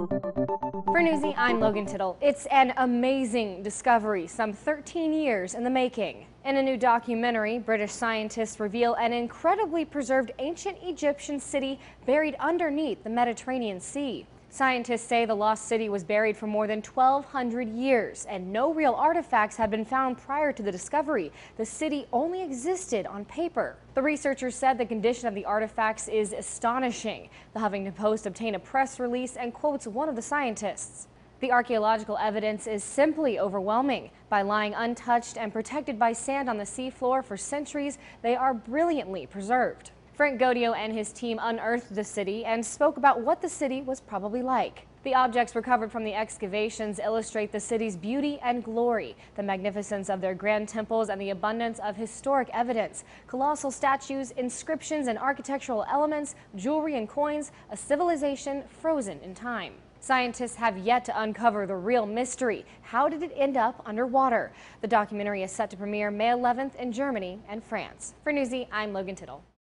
For Newsy, I'm Logan Tittle. It's an amazing discovery, some 13 years in the making. In a new documentary, British scientists reveal an incredibly preserved ancient Egyptian city buried underneath the Mediterranean Sea. Scientists say the lost city was buried for more than 1,200 years, and no real artifacts had been found prior to the discovery. The city only existed on paper. The researchers said the condition of the artifacts is astonishing. The Huffington Post obtained a press release and quotes one of the scientists. The archaeological evidence is simply overwhelming. By lying untouched and protected by sand on the seafloor for centuries, they are brilliantly preserved. Franck Goddio and his team unearthed the city and spoke about what the city was probably like. The objects recovered from the excavations illustrate the city's beauty and glory, the magnificence of their grand temples and the abundance of historic evidence, colossal statues, inscriptions and architectural elements, jewelry and coins, a civilization frozen in time. Scientists have yet to uncover the real mystery. How did it end up underwater? The documentary is set to premiere May 11th in Germany and France. For Newsy, I'm Logan Tittle.